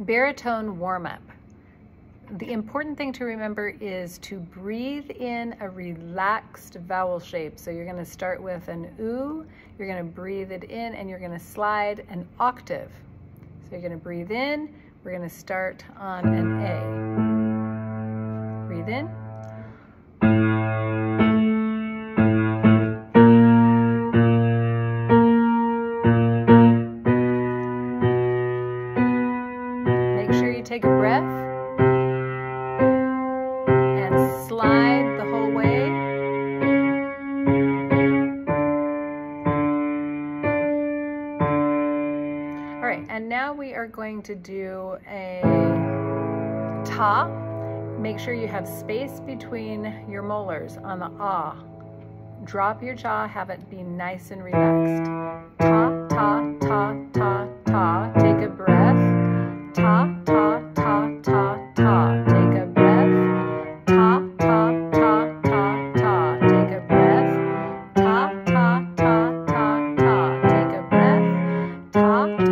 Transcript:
baritone warm up. The important thing to remember is to breathe in a relaxed vowel shape. So you're gonna start with an oo, you're gonna breathe it in and you're gonna slide an octave. So you're gonna breathe in, we're gonna start on an A. Breathe in. Make sure you take a breath and slide the whole way. All right, and now we are going to do a ta. Make sure you have space between your molars on the ah. Drop your jaw, have it be nice and relaxed. Ta, 好。